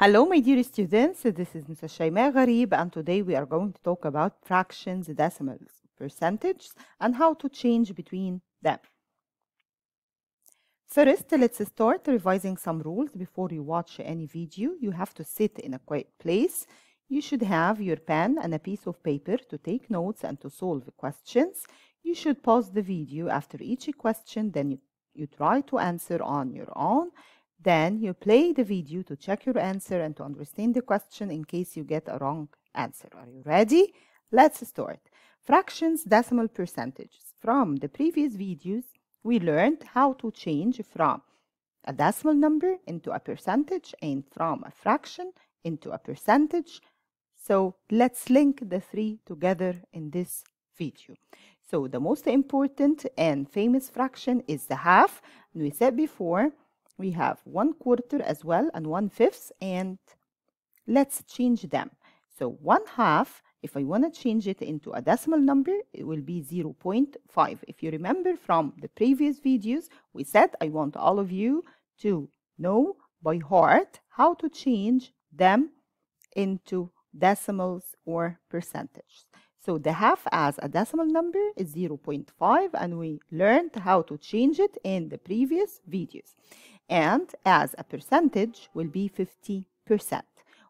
Hello, my dear students. This is Mrs. Shaima Ghareeb, and today we are going to talk about fractions, decimals, percentages, and how to change between them. First, let's start revising some rules before you watch any video. You have to sit in a quiet place. You should have your pen and a piece of paper to take notes and to solve questions. You should pause the video after each question, then you, you try to answer on your own. Then you play the video to check your answer and to understand the question in case you get a wrong answer. Are you ready? Let's start. Fractions, decimal percentages. From the previous videos, we learned how to change from a decimal number into a percentage and from a fraction into a percentage. So let's link the three together in this video. So the most important and famous fraction is the half. And we said before, we have one quarter as well and one fifth and let's change them. So one half, if I want to change it into a decimal number, it will be 0.5. If you remember from the previous videos, we said I want all of you to know by heart how to change them into decimals or percentages. So the half as a decimal number is 0.5 and we learned how to change it in the previous videos and as a percentage will be 50%.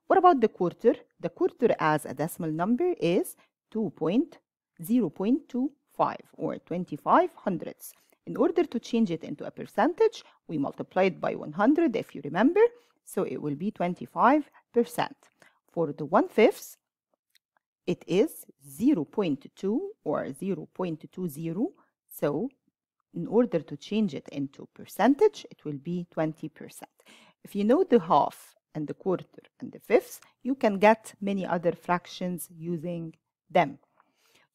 What about the quarter? The quarter as a decimal number is 2.0.25 or 25 hundredths. In order to change it into a percentage, we multiply it by 100 if you remember, so it will be 25%. For the 1 fifth, it is 0.2 or 0.20, so in order to change it into percentage, it will be 20%. If you know the half and the quarter and the fifths, you can get many other fractions using them.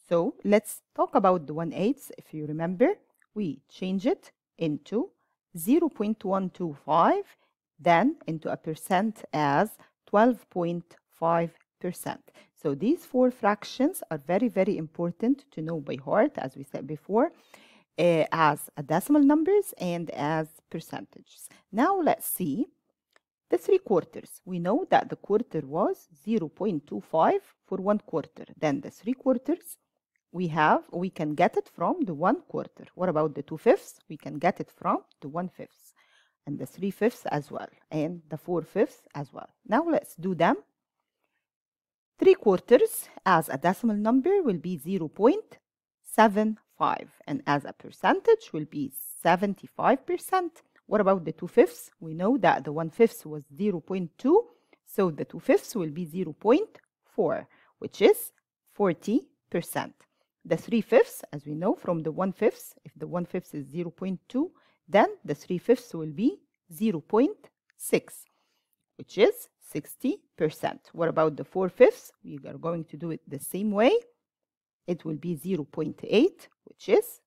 So let's talk about the 1 eighth. If you remember, we change it into 0.125, then into a percent as 12.5%. So these four fractions are very, very important to know by heart, as we said before uh, as decimal numbers and as percentages. Now let's see the three quarters. We know that the quarter was 0.25 for one quarter. Then the three quarters we have, we can get it from the one quarter. What about the two fifths? We can get it from the one fifth and the three fifths as well and the four fifths as well. Now let's do them. Three quarters as a decimal number will be 0.7 5 and as a percentage will be 75%. What about the 2 fifths? We know that the 1 fifth was 0.2, so the 2 fifths will be 0.4, which is 40%. The 3 fifths, as we know from the 1 fifth, if the 1 fifth is 0.2, then the 3 fifths will be 0.6, which is 60%. What about the 4 fifths? We are going to do it the same way it will be 0.8, which is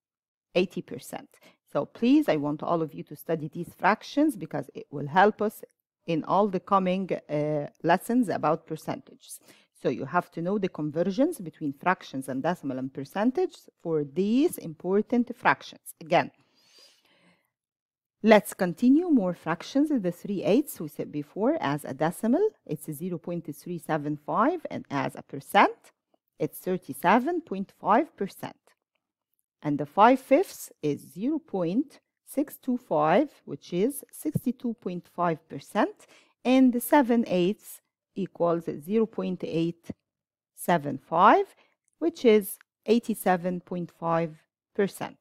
80%. So please, I want all of you to study these fractions because it will help us in all the coming uh, lessons about percentages. So you have to know the conversions between fractions and decimal and percentage for these important fractions. Again, let's continue more fractions. The 3 eighths we said before as a decimal, it's 0.375 and as a percent, it's 37.5%. And the 5 fifths is 0.625, which is 62.5%. And the 7 eighths equals 0.875, which is 87.5%.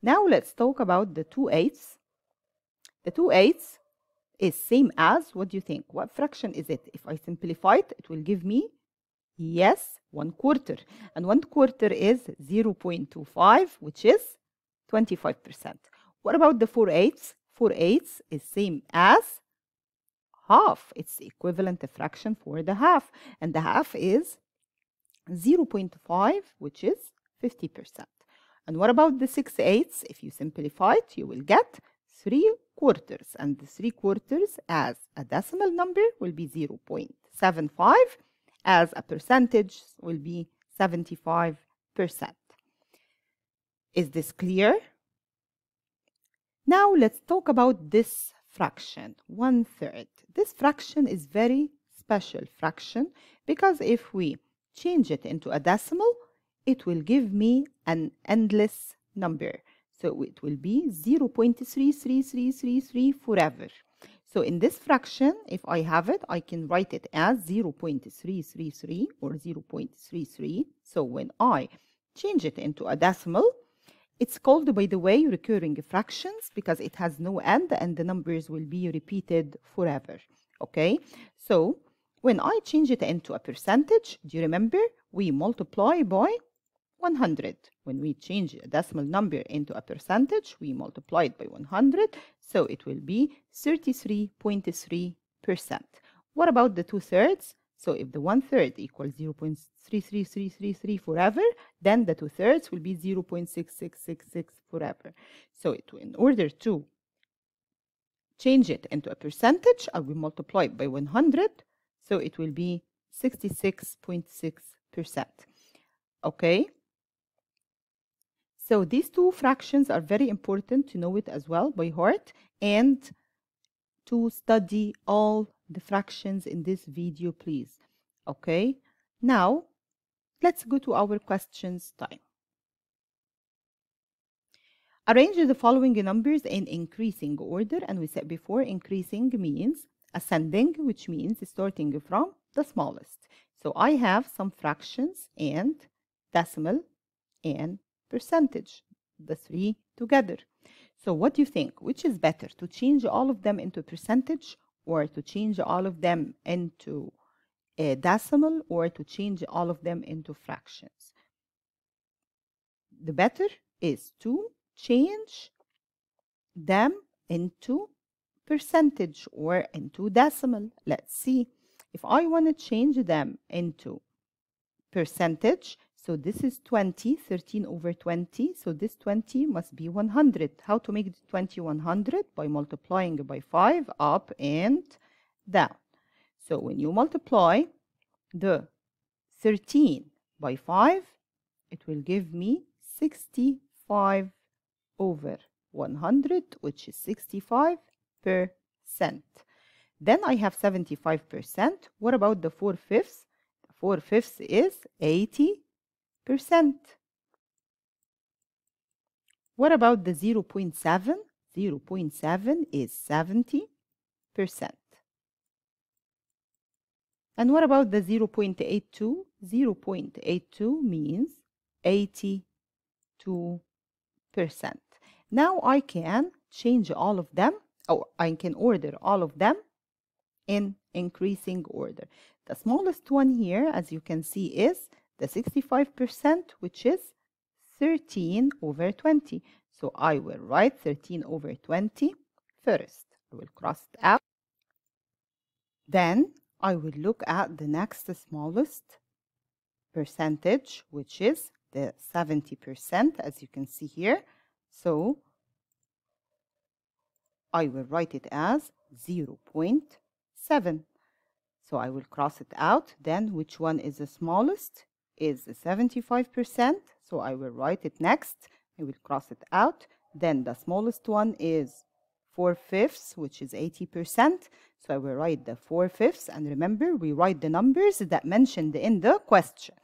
Now let's talk about the 2 eighths. The 2 eighths is same as, what do you think? What fraction is it? If I simplify it, it will give me Yes, one quarter. And one quarter is 0.25, which is 25%. What about the 4 eighths? 4 eighths is same as half. It's the equivalent a fraction for the half. And the half is 0.5, which is 50%. And what about the 6 eighths? If you simplify it, you will get 3 quarters. And the 3 quarters as a decimal number will be 0.75 as a percentage will be 75%. Is this clear? Now let's talk about this fraction, one third. This fraction is very special fraction because if we change it into a decimal, it will give me an endless number. So it will be 0.33333 forever. So in this fraction, if I have it, I can write it as 0.333 or 0.33. So when I change it into a decimal, it's called, by the way, recurring fractions because it has no end and the numbers will be repeated forever. Okay, so when I change it into a percentage, do you remember? We multiply by 100. When we change a decimal number into a percentage, we multiply it by 100, so it will be 33.3%. What about the two-thirds? So if the one-third equals 0.33333 forever, then the two-thirds will be 0.6666 forever. So it, in order to change it into a percentage, uh, I will multiply it by 100, so it will be 66.6%. Okay? So these two fractions are very important to know it as well by heart and to study all the fractions in this video, please. Okay, now let's go to our questions time. Arrange the following numbers in increasing order, and we said before increasing means ascending, which means starting from the smallest. So I have some fractions and decimal and percentage, the three together. So what do you think? Which is better, to change all of them into percentage or to change all of them into a decimal or to change all of them into fractions? The better is to change them into percentage or into decimal. Let's see. If I want to change them into percentage, so this is 20, 13 over 20. So this 20 must be 100. How to make the 20 100? By multiplying by 5 up and down. So when you multiply the 13 by 5, it will give me 65 over 100, which is 65 percent. Then I have 75%. What about the 4 fifths? The 4 fifths is 80 percent. What about the 0 0.7? 0 0.7 is 70 percent. And what about the 0 0.82? 0 0.82 means 82 percent. Now I can change all of them, or I can order all of them in increasing order. The smallest one here, as you can see, is the 65%, which is 13 over 20. So I will write 13 over 20 first. I will cross it out. Then I will look at the next smallest percentage, which is the 70%, as you can see here. So I will write it as 0 0.7. So I will cross it out. Then which one is the smallest? Is 75%. So I will write it next. I will cross it out. Then the smallest one is 4 fifths, which is 80%. So I will write the 4 fifths. And remember, we write the numbers that mentioned in the question.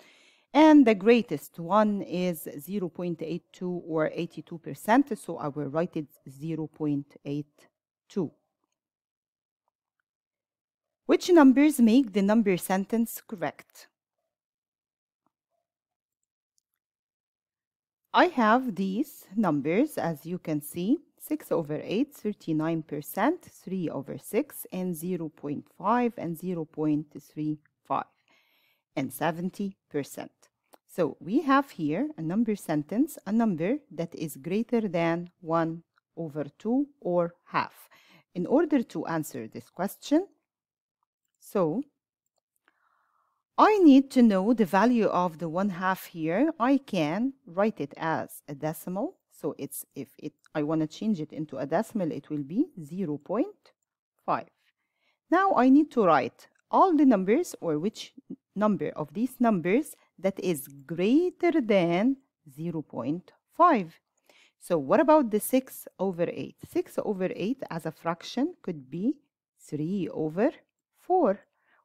And the greatest one is 0.82 or 82%, so I will write it 0.82. Which numbers make the number sentence correct? I have these numbers, as you can see, 6 over 8, 39%, 3 over 6, and 0.5 and 0.35, and 70%. So we have here a number sentence, a number that is greater than 1 over 2 or half. In order to answer this question, so I need to know the value of the 1 half here. I can write it as a decimal. So it's if it I want to change it into a decimal, it will be 0 0.5. Now I need to write all the numbers or which number of these numbers that is greater than 0.5. So what about the 6 over 8? 6 over 8 as a fraction could be 3 over 4,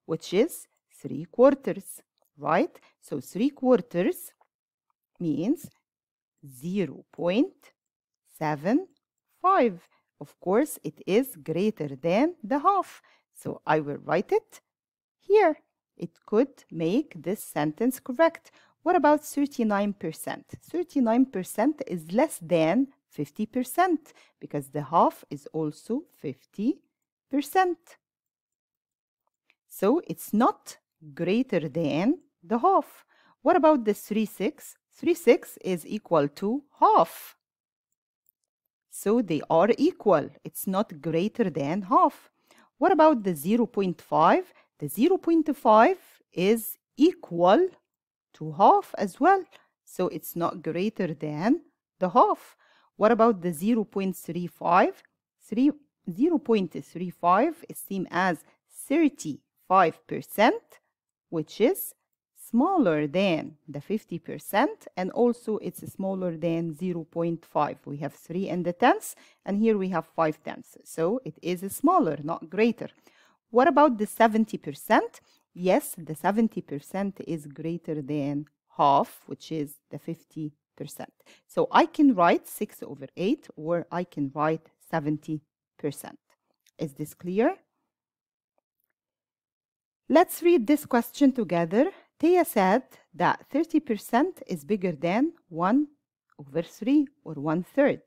which is 3 quarters, right? So 3 quarters means 0 0.75. Of course, it is greater than the half. So I will write it here. It could make this sentence correct. What about 39%? 39% is less than 50% because the half is also 50%. So it's not greater than the half. What about the 3 6? 3 6 is equal to half. So they are equal. It's not greater than half. What about the 0.5? The 0.5 is equal to half as well. So it's not greater than the half. What about the 0.35? 3, 0.35 is seen as 35%, which is smaller than the 50% and also it's smaller than 0.5. We have 3 in the tenths and here we have 5 tenths. So it is smaller, not greater. What about the 70%? Yes, the 70% is greater than half, which is the 50%. So I can write 6 over 8 or I can write 70%. Is this clear? Let's read this question together. Tia said that 30% is bigger than 1 over 3 or 1 third.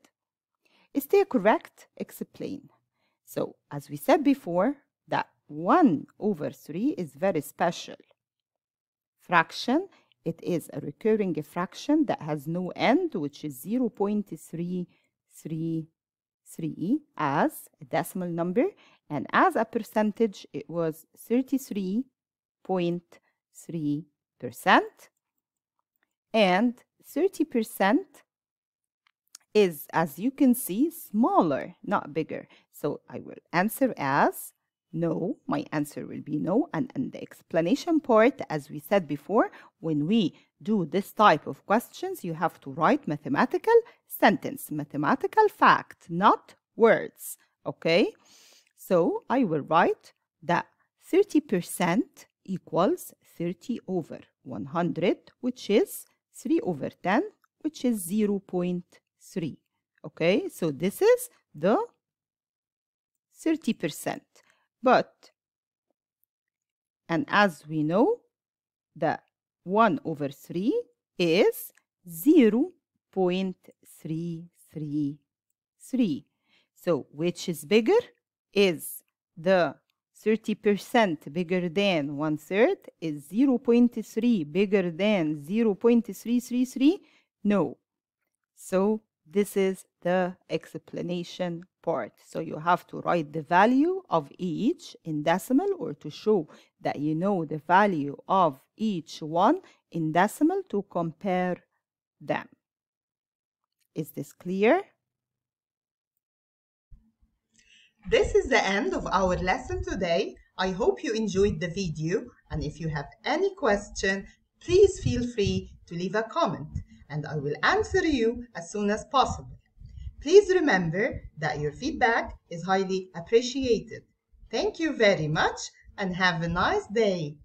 Is Tia correct? Explain. So, as we said before, that 1 over 3 is very special. Fraction, it is a recurring fraction that has no end, which is 0.333 as a decimal number, and as a percentage, it was 33.3%. And 30% is, as you can see, smaller, not bigger. So I will answer as no. My answer will be no. And in the explanation part, as we said before, when we do this type of questions, you have to write mathematical sentence, mathematical fact, not words. Okay? So I will write that 30% equals 30 over 100, which is 3 over 10, which is 0 0.3. Okay, so this is the 30%. But, and as we know, the 1 over 3 is 0 0.333. So, which is bigger? Is the 30% bigger than one third? Is 0 0.3 bigger than 0 0.333? No. So, this is the explanation part. So you have to write the value of each in decimal or to show that you know the value of each one in decimal to compare them. Is this clear? This is the end of our lesson today. I hope you enjoyed the video and if you have any question, please feel free to leave a comment and I will answer you as soon as possible. Please remember that your feedback is highly appreciated. Thank you very much and have a nice day.